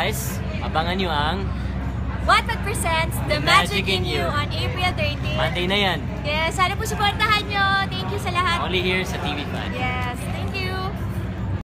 guys, abangan nyo ang Wattpad presents The Magic in You on April 13. Monday na yan. Yes, sana po supportahan nyo. Thank you sa lahat. Only here sa TV5. Yes.